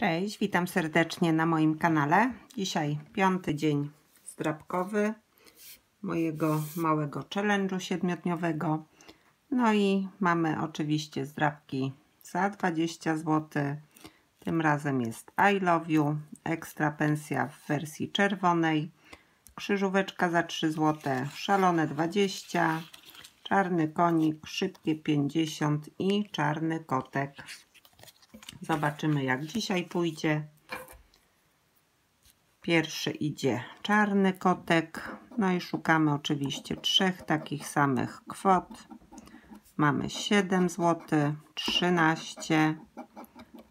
Cześć, witam serdecznie na moim kanale. Dzisiaj piąty dzień zdrabkowy mojego małego challenge'u siedmiodniowego. No i mamy oczywiście zdrabki za 20 zł. Tym razem jest I Love You, ekstra pensja w wersji czerwonej, krzyżóweczka za 3 zł, szalone 20, czarny konik, szybkie 50 i czarny kotek. Zobaczymy jak dzisiaj pójdzie. Pierwszy idzie czarny kotek. No i szukamy oczywiście trzech takich samych kwot. Mamy 7 zł, 13,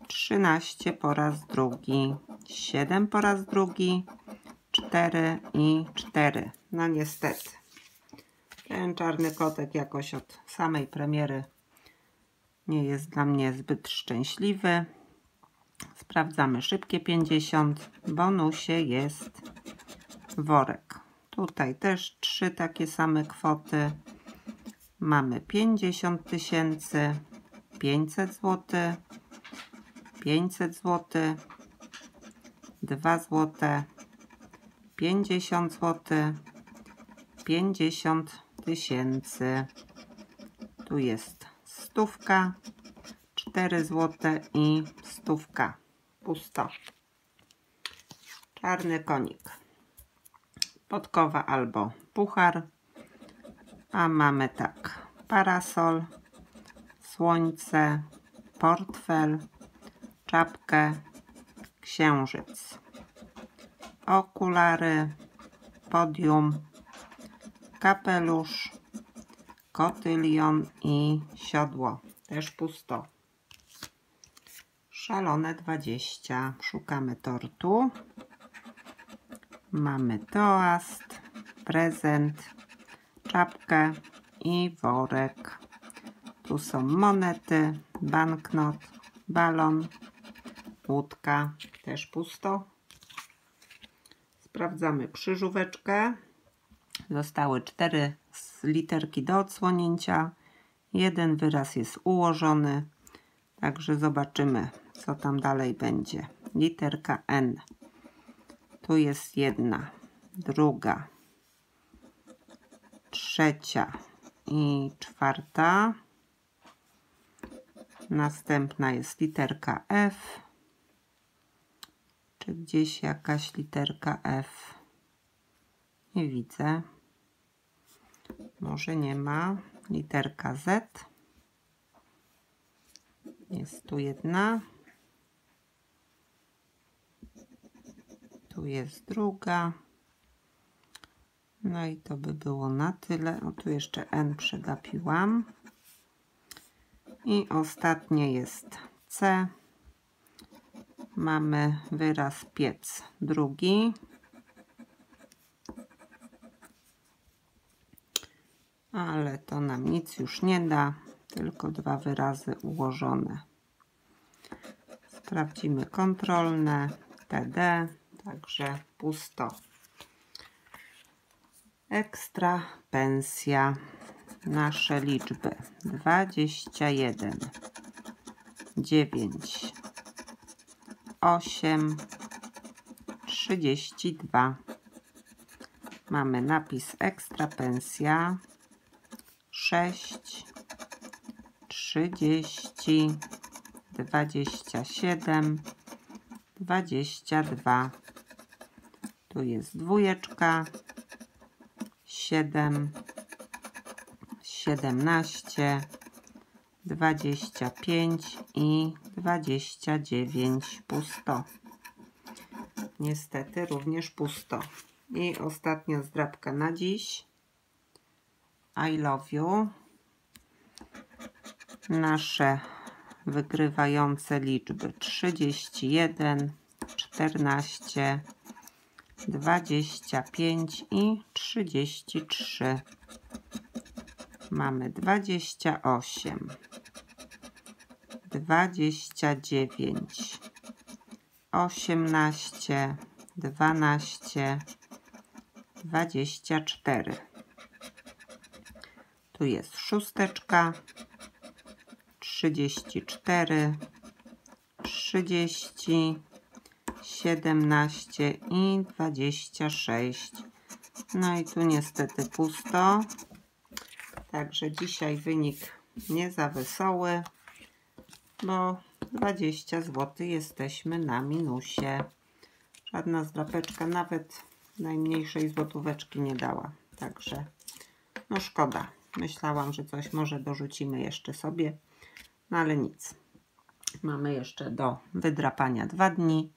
13 po raz drugi, 7 po raz drugi, 4 i 4. No niestety. Ten czarny kotek jakoś od samej premiery nie jest dla mnie zbyt szczęśliwy. Sprawdzamy szybkie 50. W bonusie jest worek. Tutaj też trzy takie same kwoty. Mamy 50 tysięcy, 500 zł, 500 zł, 2 zł, 50 zł, 50 tysięcy. Tu jest stówka, 4 zł i stówka. Pusto. Czarny konik. Podkowa albo puchar. A mamy tak. Parasol, słońce, portfel, czapkę, księżyc. Okulary, podium, kapelusz, kotylion i siodło. Też pusto. Szalone 20. Szukamy tortu. Mamy toast, prezent, czapkę i worek. Tu są monety, banknot, balon, łódka. Też pusto. Sprawdzamy krzyżóweczkę. Zostały cztery literki do odsłonięcia. Jeden wyraz jest ułożony. Także zobaczymy, co tam dalej będzie. Literka N. Tu jest jedna, druga, trzecia i czwarta. Następna jest literka F. Czy gdzieś jakaś literka F? Nie widzę. Może nie ma. Literka Z. Jest tu jedna. Tu jest druga. No i to by było na tyle. O, tu jeszcze N przegapiłam. I ostatnie jest C. Mamy wyraz piec drugi. Ale to nam nic już nie da. Tylko dwa wyrazy ułożone. Sprawdzimy kontrolne. TD. Także pusto. Ekstra pensja. Nasze liczby 21, 9, 8, 32. Mamy napis ekstra pensja 6, 30, 27, 22. Tu jest dwójeczka, 7, 17, 25 i 29 pusto. Niestety również pusto. I ostatnia zdrabka na dziś. I love you. Nasze wygrywające liczby 31, 14, 25 i 33. Mamy 28, 29, 18, 12, 24. Tu jest szósteczka, 34, 30, 17 i 26. No i tu niestety pusto. Także dzisiaj wynik nie za wesoły, bo 20 zł jesteśmy na minusie. Żadna zdrapeczka nawet najmniejszej złotóweczki nie dała. Także no szkoda. Myślałam, że coś może dorzucimy jeszcze sobie, no ale nic. Mamy jeszcze do wydrapania dwa dni,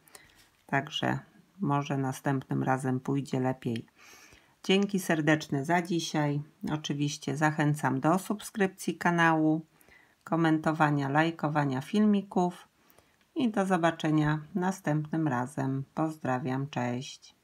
także może następnym razem pójdzie lepiej. Dzięki serdeczne za dzisiaj. Oczywiście zachęcam do subskrypcji kanału, komentowania, lajkowania filmików i do zobaczenia następnym razem. Pozdrawiam, cześć.